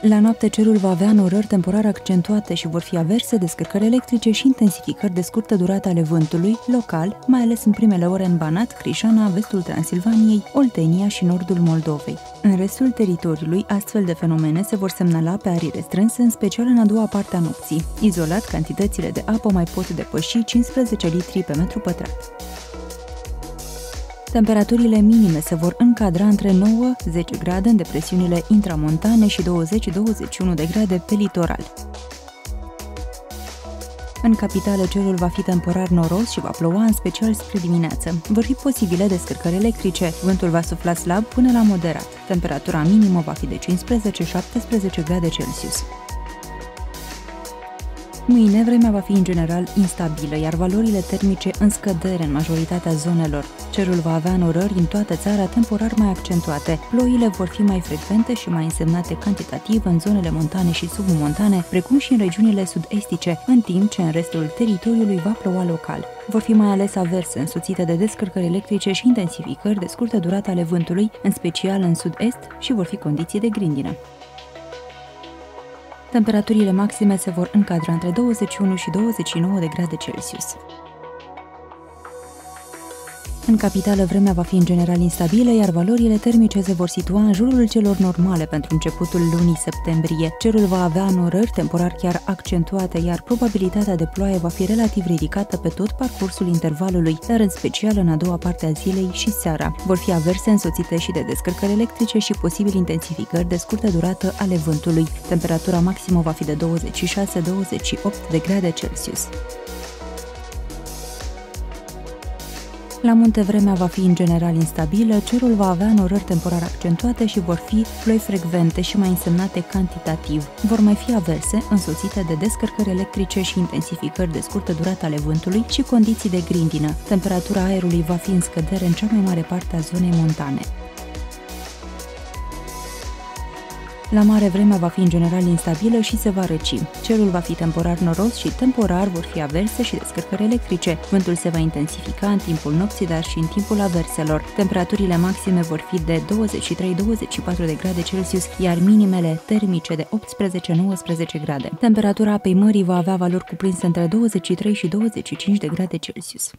La noapte cerul va avea norări temporar accentuate și vor fi averse, descărcări electrice și intensificări de scurtă durată ale vântului, local, mai ales în primele ore în Banat, Crișana, vestul Transilvaniei, Oltenia și nordul Moldovei. În restul teritoriului, astfel de fenomene se vor semnala pe arii restrânse, în special în a doua parte a nopții. Izolat, cantitățile de apă mai pot depăși 15 litri pe metru pătrat. Temperaturile minime se vor încadra între 9-10 grade în depresiunile intramontane și 20-21 de grade pe litoral. În capitală cerul va fi temporar noros și va ploua în special spre dimineață. Vor fi posibile descărcări electrice, vântul va sufla slab până la moderat. Temperatura minimă va fi de 15-17 grade Celsius. Mâine, vremea va fi în general instabilă, iar valorile termice în scădere în majoritatea zonelor. Cerul va avea norări în toată țara temporar mai accentuate. Ploile vor fi mai frecvente și mai însemnate cantitativ în zonele montane și submontane, precum și în regiunile sud-estice, în timp ce în restul teritoriului va ploua local. Vor fi mai ales averse, însoțite de descărcări electrice și intensificări de scurtă durată ale vântului, în special în sud-est, și vor fi condiții de grindină. Temperaturile maxime se vor încadra între 21 și 29 de grade Celsius. În capitală, vremea va fi în general instabilă, iar valorile termice se vor situa în jurul celor normale pentru începutul lunii septembrie. Cerul va avea norări temporar chiar accentuate, iar probabilitatea de ploaie va fi relativ ridicată pe tot parcursul intervalului, dar în special în a doua parte a zilei și seara. Vor fi averse însoțite și de descărcări electrice și posibil intensificări de scurtă durată ale vântului. Temperatura maximă va fi de 26-28 de grade Celsius. La munte vremea va fi în general instabilă, cerul va avea norări temporar accentuate și vor fi ploi frecvente și mai însemnate cantitativ. Vor mai fi averse, însoțite de descărcări electrice și intensificări de scurtă durată ale vântului și condiții de grindină. Temperatura aerului va fi în scădere în cea mai mare parte a zonei montane. La mare vremea va fi în general instabilă și se va răci. Cerul va fi temporar noros și temporar vor fi averse și descărcări electrice. Vântul se va intensifica în timpul nopții, dar și în timpul averselor. Temperaturile maxime vor fi de 23-24 de grade Celsius, iar minimele termice de 18-19 grade. Temperatura apei mării va avea valori cuprinse între 23 și 25 de grade Celsius.